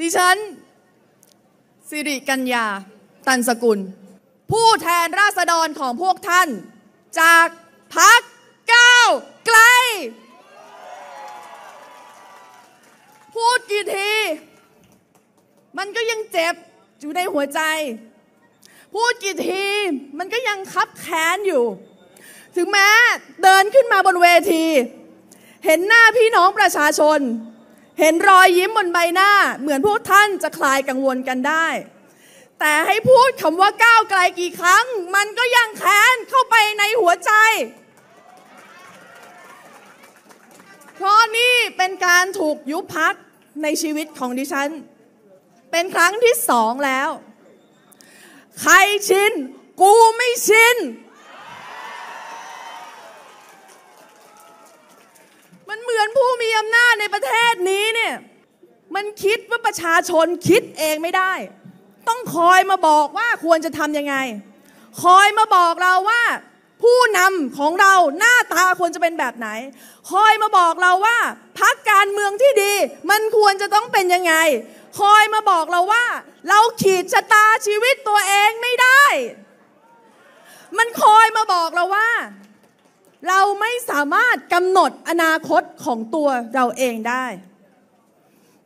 ดิฉันสิริกัญญา ตันสกุล ผู้แทนราษฎรของพวกท่าน จากพักก้าวไกล พูดกี่ที มันก็ยังเจ็บอยู่ในหัวใจ พูดกี่ที มันก็ยังคับแค้นอยู่ ถึงแม้เดินขึ้นมาบนเวที เห็นหน้าพี่น้องประชาชน เห็นรอยยิ้มบนใบหน้า เหมือนพวกท่านจะคลายกังวลกันได้ แต่ให้พูดคำว่าก้าวไกลกี่ครั้ง มันก็ยังแค้นเข้าไปในหัวใจ เพราะนี่เป็นการถูกยุบพักในชีวิตของดิฉัน เป็นครั้งที่สองแล้ว ใครชิน กูไม่ชิน มันเหมือนผู้ มีอำนาจในประเทศนี้เนี่ยมันคิดว่าประชาชนคิดเองไม่ได้ ต้องคอยมาบอกว่าควรจะทำยังไง คอยมาบอกเราว่าผู้นำของเราหน้าตาควรจะเป็นแบบไหน คอยมาบอกเราว่าพักการเมืองที่ดี มันควรจะต้องเป็นยังไง คอยมาบอกเราว่า เราขีดชะตาชีวิตตัวเองไม่ได้ มันคอยมาบอกเราว่า เราไม่สามารถกำหนดอนาคตของตัวเราเองได้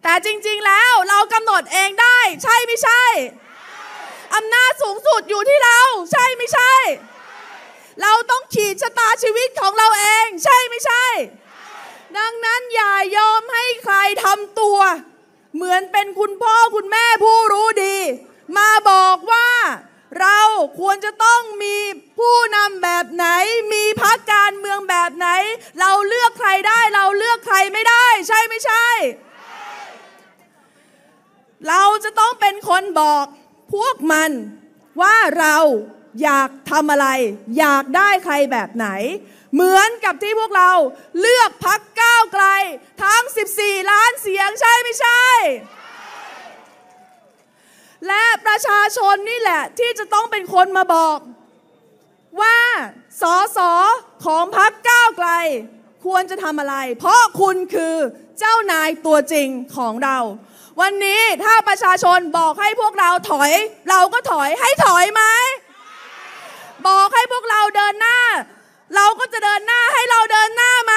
แต่จริงๆแล้วเรากำหนดเองได้ ใช่ไม่ใช่อำนาจสูงสุดอยู่ที่เรา ใช่ไม่ใช่ เราต้องขีดชะตาชีวิตของเราเอง ใช่ไม่ใช่ ดังนั้นอย่ายอมให้ใครทำตัว เหมือนเป็นคุณพ่อคุณแม่ผู้รู้ดี มาบอกว่า เราควรจะต้องมีผู้นำแบบไหน มีพักการเมืองแบบไหน เราเลือกใครได้เราเลือกใครไม่ได้ ใช่ไม่ใช่ เราจะต้องเป็นคนบอกพวกมันว่าเราอยากทำอะไร อยากได้ใครแบบไหน เหมือนกับที่พวกเราเลือกพักก้าวไกล ทั้ง 14 ล้านเสียงใช่ไม่ใช่ และประชาชนนี่แหละที่จะต้องเป็นคนมาบอก ว่าสอสอของพักก้าวไกล ควรจะทำอะไร เพราะคุณคือเจ้านายตัวจริงของเรา วันนี้ถ้าประชาชนบอกให้พวกเราถอย เราก็ถอยให้ถอยไหม บอกให้พวกเราเดินหน้า เราก็จะเดินหน้าให้เราเดินหน้าไหม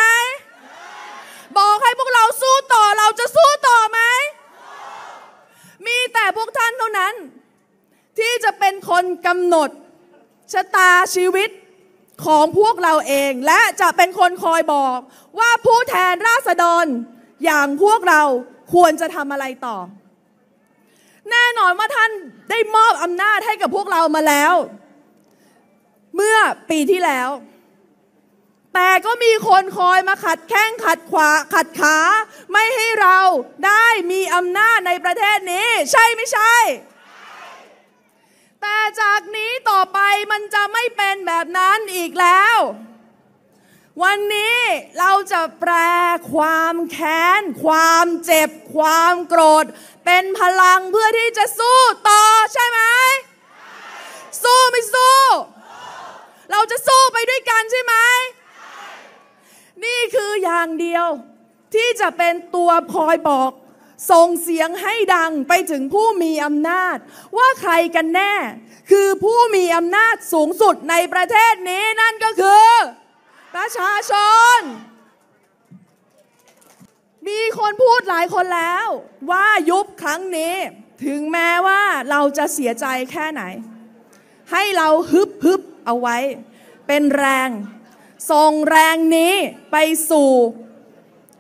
บอกให้พวกเราสู้ต่อเราจะสู้ต่อไหม มีแต่ พวกท่านเท่านั้น ที่จะเป็นคนกำหนดชะตาชีวิตของพวกเราเอง และจะเป็นคนคอยบอกว่าผู้แทนราษฎรอย่างพวกเราควรจะทำอะไรต่อ แน่นอนว่าท่านได้มอบอำนาจให้กับพวกเรามาแล้ว เมื่อปีที่แล้ว แต่ก็มีคนคอยมาขัดแข้งขัดขวาขัดขา ไม่ให้เราได้มีอำนาจในประเทศนี้ ใช่ไม่ใช่ แต่จากนี้ต่อไปมันจะไม่เป็นแบบนั้นอีกแล้ว วันนี้เราจะแปลความแค้น ความเจ็บ ความโกรธ เป็นพลังเพื่อที่จะสู้ต่อใช่ไหม สู้ไม่สู้ เราจะสู้ไปด้วยกันใช่ไหม คืออย่างเดียว ที่จะเป็นตัวคอยบอกส่งเสียงให้ดังไปถึงผู้มีอำนาจ ว่าใครกันแน่ คือผู้มีอำนาจสูงสุดในประเทศนี้นั่นก็คือ ประชาชน มีคนพูดหลายคนแล้วว่ายุบครั้งนี้ ถึงแม้ว่าเราจะเสียใจแค่ไหน ให้เราฮึบฮึบเอาไว้ เป็นแรง ส่งแรงนี้ไปสู่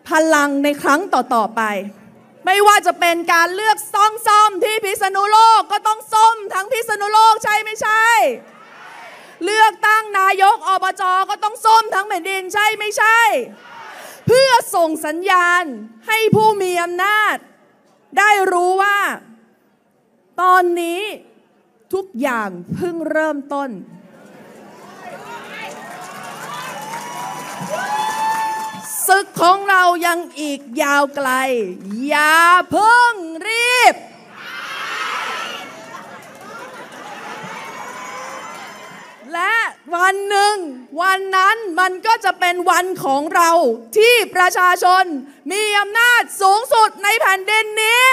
พลังในครั้งต่อ ๆ ไป ไม่ว่าจะเป็นการเลือกซ่องซ่อมที่พิษณุโลกก็ต้องส้มทั้งพิษณุโลกใช่ไม่ใช่ เลือกตั้งนายกอบจก็ต้องส้มทั้งแผ่นดินใช่ไม่ใช่ เพื่อส่งสัญญาณให้ผู้มีอำนาจ ได้รู้ว่า ตอนนี้ทุกอย่างเพิ่งเริ่มต้น ศึกของเรายังอีกยาวไกล อย่าเพิ่งรีบ และวันหนึ่ง วันนั้นมันก็จะเป็นวันของเราที่ประชาชนมีอำนาจสูงสุดในแผ่นดินนี้